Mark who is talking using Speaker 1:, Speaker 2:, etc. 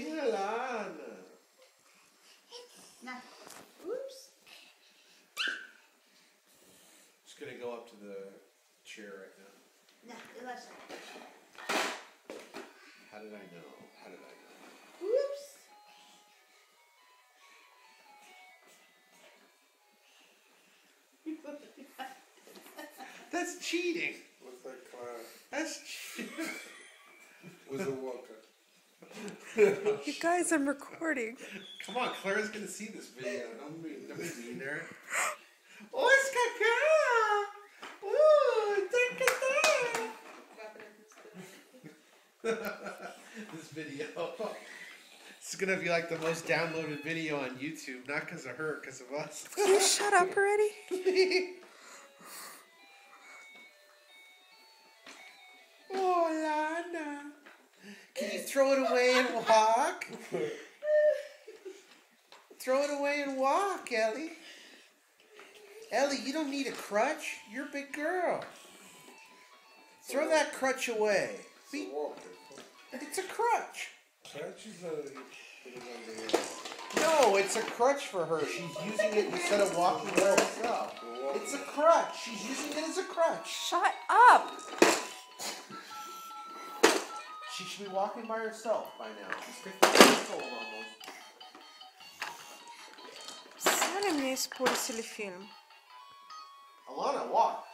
Speaker 1: Elana.
Speaker 2: No. Oops.
Speaker 1: Just gonna go up to the chair right now.
Speaker 2: No, left side.
Speaker 1: How did I know? How did I know?
Speaker 2: Oops.
Speaker 1: That's cheating.
Speaker 3: What's that class?
Speaker 1: That's cheating.
Speaker 3: Was the
Speaker 1: You guys,
Speaker 4: I'm recording.
Speaker 1: Come on, Clara's gonna see this video. Don't be, don't be mean to her. Oh, Oscar, girl! Ooh, at that! this video. This is gonna be like the most downloaded video on YouTube, not because of her, because of us. Will you shut
Speaker 4: up already?
Speaker 1: Can you throw it away and walk? throw it away and walk, Ellie. Ellie, you don't need a crutch. You're a big girl.
Speaker 3: Throw that
Speaker 1: crutch away. It's a. It's a crutch.
Speaker 3: Catch is a. put it under here.
Speaker 1: No, it's a crutch for her. She's using it instead of walking by herself.
Speaker 3: It's a
Speaker 1: crutch. She's using it as a crutch.
Speaker 4: Shut up!
Speaker 1: She should be walking by herself by now. She's 15 years old almost.
Speaker 4: film?
Speaker 1: Elana, walk.